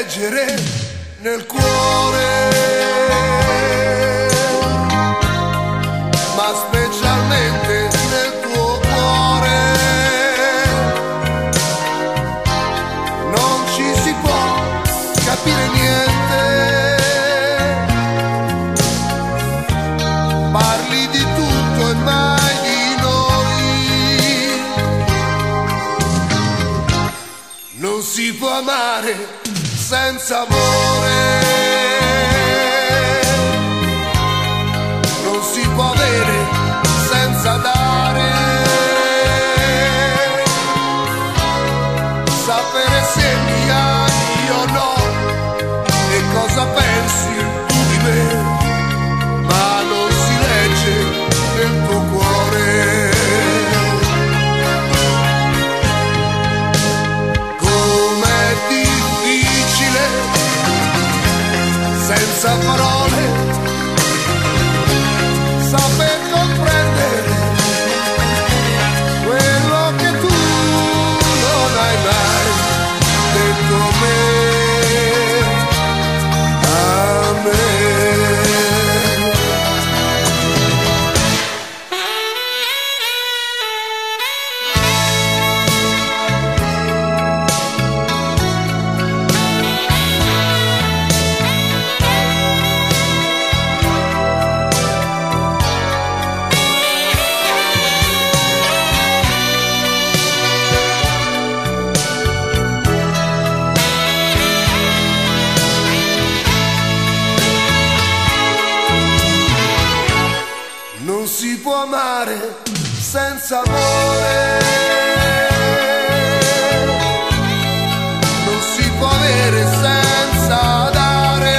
leggere nel cuore, ma specialmente nel tuo cuore. Non ci si può capire niente. Parli di tutto e mai di noi. Non si può amare senza amore. Non si può avere senza dare. Sapere se mi ami o no e cosa pensi saffarole si può amare senza amore. Non si può avere senza dare.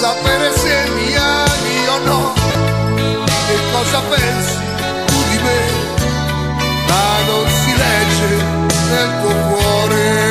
Sapere se mi ami o no, che cosa pensi tu di me, ma non si legge nel tuo cuore.